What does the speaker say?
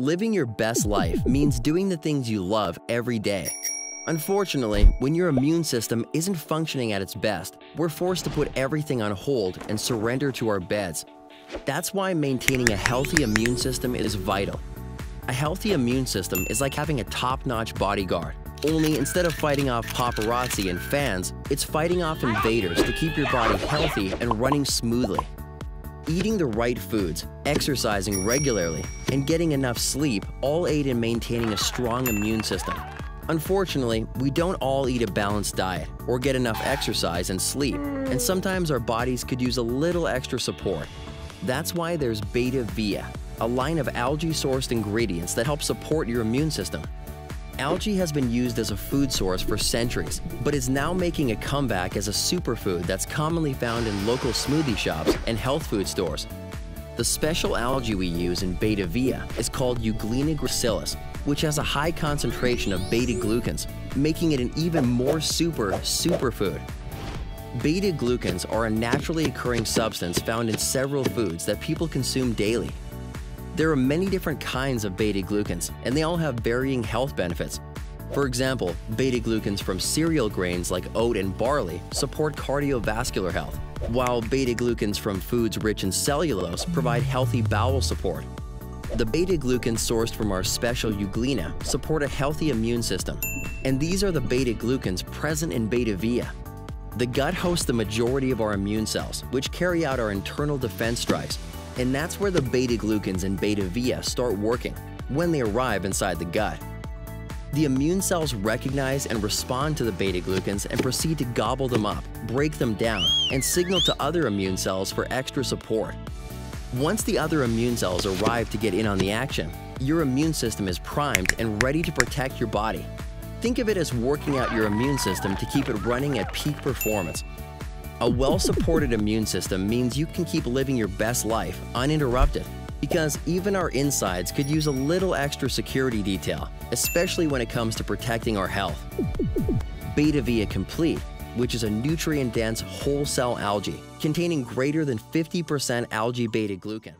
Living your best life means doing the things you love every day. Unfortunately, when your immune system isn't functioning at its best, we're forced to put everything on hold and surrender to our beds. That's why maintaining a healthy immune system is vital. A healthy immune system is like having a top-notch bodyguard. Only instead of fighting off paparazzi and fans, it's fighting off invaders to keep your body healthy and running smoothly. Eating the right foods, exercising regularly, and getting enough sleep all aid in maintaining a strong immune system. Unfortunately, we don't all eat a balanced diet or get enough exercise and sleep, and sometimes our bodies could use a little extra support. That's why there's BetaVia, a line of algae-sourced ingredients that help support your immune system. Algae has been used as a food source for centuries, but is now making a comeback as a superfood that's commonly found in local smoothie shops and health food stores. The special algae we use in BetaVia is called Euglena gracilis, which has a high concentration of beta-glucans, making it an even more super superfood. Beta-glucans are a naturally occurring substance found in several foods that people consume daily, there are many different kinds of beta-glucans, and they all have varying health benefits. For example, beta-glucans from cereal grains like oat and barley support cardiovascular health, while beta-glucans from foods rich in cellulose provide healthy bowel support. The beta-glucans sourced from our special euglena support a healthy immune system, and these are the beta-glucans present in BetaVia. The gut hosts the majority of our immune cells, which carry out our internal defense strikes and that's where the beta-glucans in BetaVia start working, when they arrive inside the gut. The immune cells recognize and respond to the beta-glucans and proceed to gobble them up, break them down, and signal to other immune cells for extra support. Once the other immune cells arrive to get in on the action, your immune system is primed and ready to protect your body. Think of it as working out your immune system to keep it running at peak performance, a well-supported immune system means you can keep living your best life uninterrupted because even our insides could use a little extra security detail, especially when it comes to protecting our health. BetaVia Complete, which is a nutrient-dense whole cell algae containing greater than 50% algae beta-glucan.